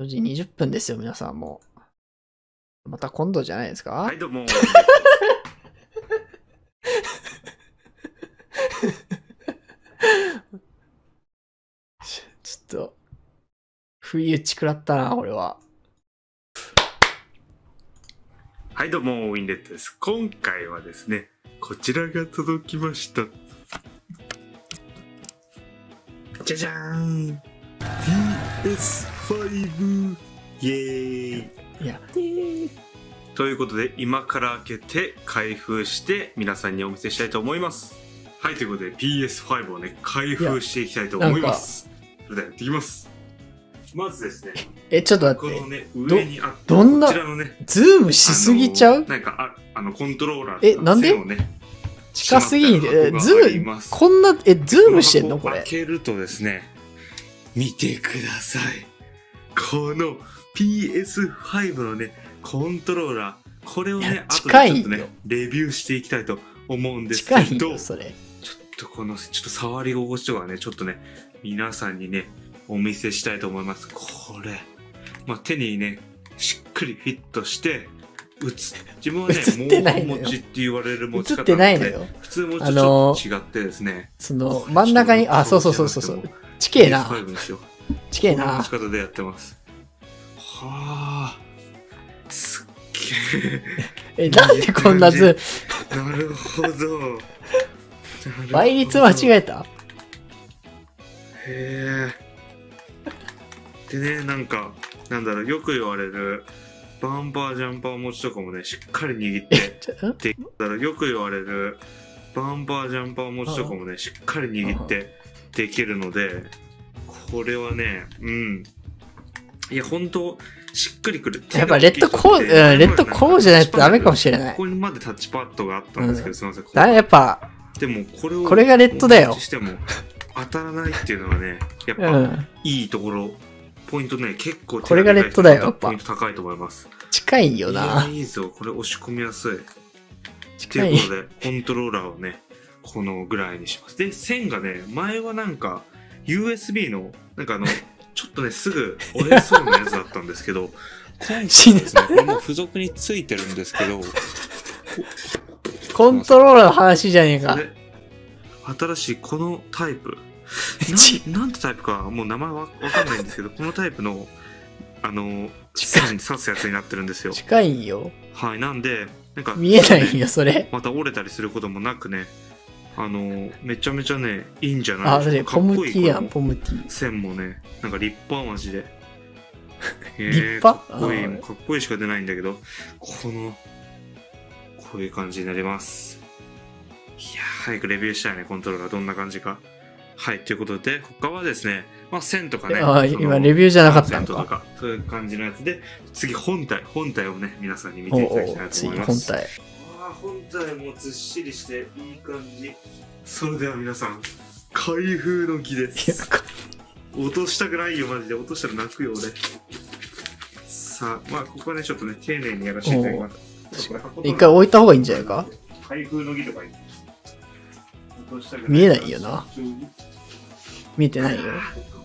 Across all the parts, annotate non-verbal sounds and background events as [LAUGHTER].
4時20分ですよ、皆さんもう。また今度じゃないですか、はい、どうも。ちちょっと、不意打ち食らったな、俺は。はい、どうも、ウィンレットです。今回はですね、こちらが届きました。じゃじゃーん !PS5! イエーイいや、ということで、今から開けて開封して皆さんにお見せしたいと思います。はい、ということで PS5 をね、開封していきたいと思います。それではやっていきます。まずですね、え、ちょっと待ってこの。ね、上にあったどんなこちらのね、ズームしすぎちゃう？なんかあ、あの、コントローラーえなんで？近すぎる。えズームこんな、え、ズームしてんの？これ開。けるとですね、見てください。この PS5 のね、コントローラー、これをね、後近いよでちょっとね、レビューしていきたいと思うんですけど、ちょ。っとこの、ちょっと触り心地とかね、ちょっとね、皆さんにね、お見せしたいと思います。これ、まあ、手にね、しっくりフィットして、打つ。自分はね、映ってないのよモー持ちって言われる持ち方映ってないのよ。普通持ちあとのちょっと違ってですね。その、真ん中に、あ、そうそうそうそうそう。ちけえな。PS5 ですよ。ちけえなこの持ち。方でやってます。はあ。すっげえ、なんでこんなズえ。なるほど。倍率間違えた？へえ。でね、なんか、なんだろう、よく言われる、バンパージャンパー持ちとかもね、しっかり握って、ちょん？で、だからよく言われる、バンパージャンパー持ちとかもね、しっかり握ってできるので、これはね、うん。いや、本当しっくりくる。やっぱレッドコー、うん、レッドコーじゃないとダメかもしれないこ。こにまでタッチパッドがあったんですけど、うんすみません。だやっぱ、でも、これを、これがレッドだよしても、当たらないっていうのはね、やっぱ、うん。いいところ、ポイントね、結構これがレッドだよやっぱポイント高いと思います。近いよな。いいぞ。これ押し込みやすい。と近い。いうことで、コントローラーをね、このぐらいにします。で、線がね、前はなんか、USB の、なんかあの、[LAUGHS] ちょっとね、すぐ折れそうなやつだったんですけど、[LAUGHS] 今回はですね、これもう付属についてるんですけど、コントローラーの話じゃねえか新しいこのタイプ。ち [LAUGHS] なんなんてタイプか、もう名前わわかんないんですけど、このタイプの、あの、近い線に刺すやつになってるんですよ。近いよ。はい、なんで、なんか、見えないよ、それ。また折れたりすることもなくね、あの、めちゃめちゃね、いいんじゃないあ、それ。ポムティやん、ポムティ。線もね、なんか立派マジで。え [LAUGHS] 立派？かっこいい、かっこいいしか出ないんだけど、この、こういう感じになります。いやー、早くレビューしたいね、コントローラーどんな感じか。はい、ということで、他はですね、まあ線とかね、あ今、レビューじゃなかったのコンセントとか。か、そういう感じのやつで、次本体、本体をね、皆さんに見ていおただきたいなとお次、思います。本体。本体もずっしりしていい感じ。それでは皆さん開封の儀です。落としたくないよマジで。落としたら泣くよ俺。さあまあここはねちょっとね丁寧にやらせていただきます。一回置いた方がいいんじゃないか？開封の儀とか見えないよな。見えてないよ。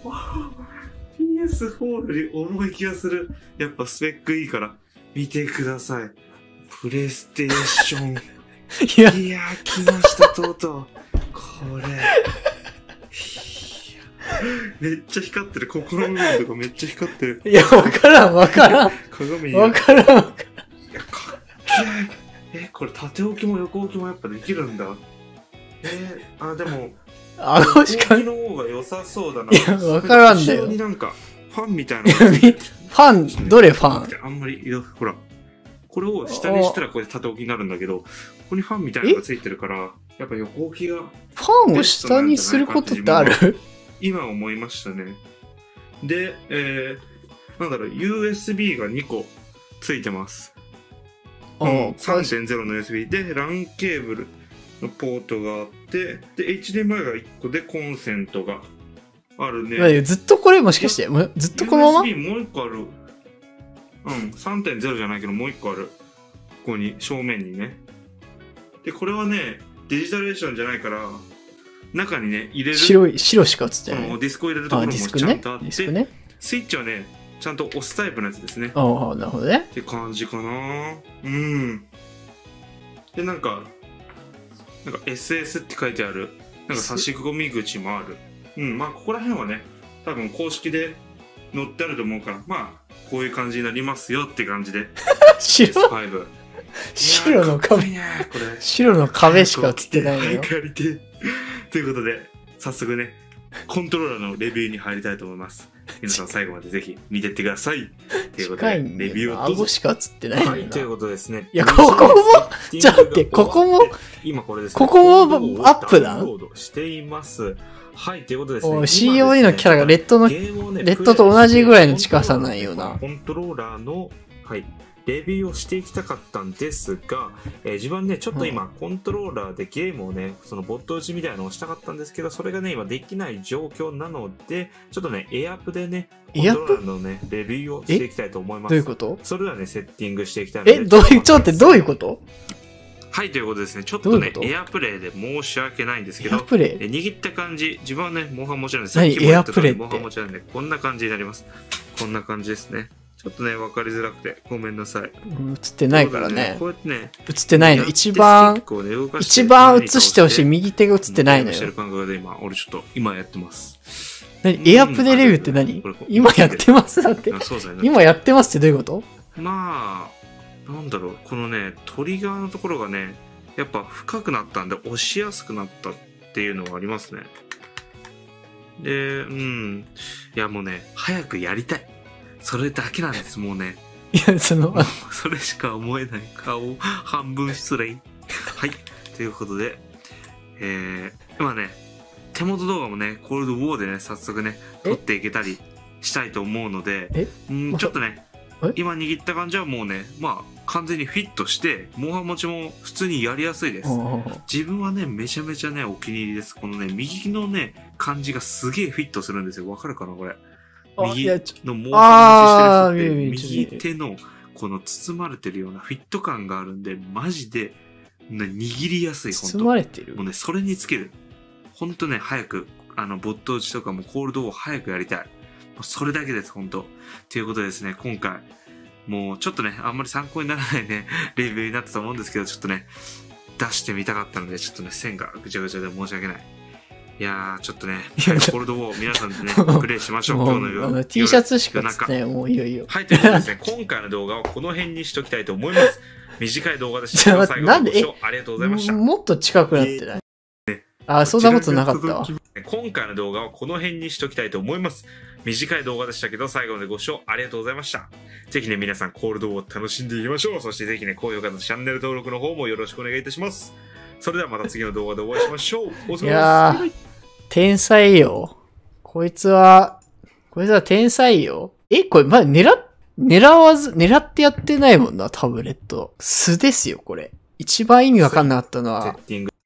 [LAUGHS] PS4 より重い気がする。やっぱスペックいいから見てくださいプレイステーションいや、いやー、来ました、とうとう。これ。めっちゃ光ってる。ここの部分とかめっちゃ光ってる。いや、わからん、わからん。鏡に。わからん。いや、かっけえ。え、これ縦置きも横置きもやっぱできるんだ。えー、あ、でも、顎しか、の方が良さそうだな。や、わからんだよ。後ろにフなんか、ファンみたいなのがついてるァン、どれファン？あんまり、ほら。これを下にしたらこれ縦置きになるんだけど、ここにファンみたいなのがついてるから、やっぱ横置きがファンを下にすることってある？今思いましたね。で、えー、なんだろう、USB が2個ついてます。うん、うん3.0の USB で、LAN ケーブルのポートがあって、で、HDMI が1個でコンセントがあるね。ずっとこれもしかして、むずっとこのまま？USB もう1個ある。うん、3.0じゃないけどもう1個ある。ここに、正面にね。で、これはね、デジタルエーションじゃないから、中にね、入れる。白い、白しか映ってない。ディスクを入れるとこあ、ろもちゃんとあっ。て、ね？スイッチはね、ちゃんと押すタイプのやつですね。ああ、なるほどね。って感じかなうん。で、なんか、なんか SS って書いてある、なんか差し込み口もある。うん、まあ、ここら辺はね、多分公式で載ってあると思うから、まあ、こういう感じになりますよって感じで。[LAUGHS] 白 S5。白の壁、ね、これ。白の壁しか映ってないのよ。早てえということで、早速ね、コントローラーのレビューに入りたいと思います。皆さん最後までぜひ見てってください。ということで、近いんレで、ビューをどうぞ顎。しか映ってないのはい、というよことですね。いやここもちょっと待ってここも、今これですね。ここもアップだ？ダウンロードしています。はい、ということですね。おい COD のキャラがレッドの、レッドと同じぐらいの近さなんよなコントローラーの、はい、レビューをしていきたかったんですが、えー自分ね、ちょっと今、コントローラーでゲームをね、そのボット打ちみたいなのをしたかったんですけど、それがね、今できない状況なので、ちょっとね、エアプでね、コントローラーのね、レビューをしていきたいと思います。どういうこと？それではね、セッティングしていきたいので。え、どういう、ちょっと待って、どういうこと？はい、ということですね。ちょっどういうこ、と？とねエアプレイで申し訳ないんですけど、エアプレイ？え握った感じ、自分はね、モンハン持ちなんです。何？さっきも言った通りエアプレイって？モンハン持ちなんで、こんな感じになります。こんな感じですね。ちょっとね、わかりづらくて、ごめんなさい。うん映ってないからね。こうやってね、映ってないの。一番一番映してほしい何右手が映ってないのよしてる。感覚で今、俺ちょっと、今やってます。何？エアプでレビューって何？今やってますだって。今やってますってどういうこと？まあ、なんだろう、このね、トリガーのところがね、やっぱ深くなったんで押しやすくなったっていうのがありますね。で、うん。いやもうね、早くやりたい。それだけなんです、もうね。いや、そのも、うそれしか思えない顔、半分失礼。はい。ということで、えー、今ね、手元動画もね、コールドウォーでね、早速ね、え？撮っていけたりしたいと思うので、え？うん、まちょっとねえ、今握った感じはもうね、まあ、完全にフィットして、モンハン持ちも普通にやりやすいです。自分はね、めちゃめちゃね、お気に入りです。このね、右のね、感じがすげえフィットするんですよ。わかるかなこれ。右のモーショあーンしてる右手のこの包まれてるようなフィット感があるんで、マジで、ね、握りやすい、ほんと包まれてる？もうね、それにつける。ほんとね、早く、あの、ボット打ちとかもコールドを早くやりたい。もうそれだけです、ほんと。ということでですね、今回、もうちょっとね、あんまり参考にならないね、[LAUGHS] レビューになったと思うんですけど、ちょっとね、出してみたかったので、ちょっとね、線がぐちゃぐちゃで申し訳ない。いやー、ちょっとね、コールドを皆さんでねプレイしましょう、も今日の夜。T シャツしか夜つってない。もういいよいいよ。はい、ということでですね、[LAUGHS] 今回の動画はこの辺にしときたいと思います。短い動画でした最後までご視聴ありがとうございました。もっと近くなってない？あ、そんなことなかったわ。今回の動画はこの辺にしときたいと思います。短い動画でしたけど、最後までご視聴ありがとうございました。ぜひね、皆さん、コールドを楽しんでいきましょう。そしてぜひね、高評価とチャンネル登録の方もよろしくお願いいたします。それではまた次の動画でお会いしましょう。お疲れ様です。ー、天才よ。こいつは、こいつは天才よ。え、これ、まだ狙っ、狙わず、狙ってやってないもんな、タブレット。素ですよ、これ。一番意味わかんなかったのは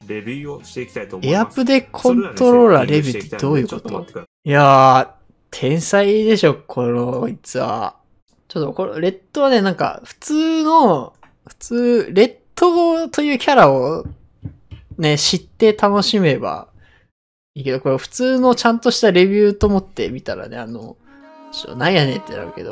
レビューをしていきたいと思います。エアプでコントローラーレビューってどういうこと？いやー、天才でしょ、この、こいつは。ちょっと、これ、レッドはね、なんか、普通の、普通、レッドというキャラを、ね、知って楽しめばいいけど、これ普通のちゃんとしたレビューと思ってみたらね、あの、ちょ、なんやねんってなるけど、